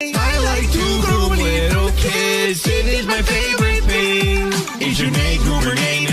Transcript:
I like to groom little kids. It is my favorite thing. Is your name groomer?